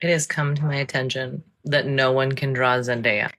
It has come to my attention that no one can draw Zendaya.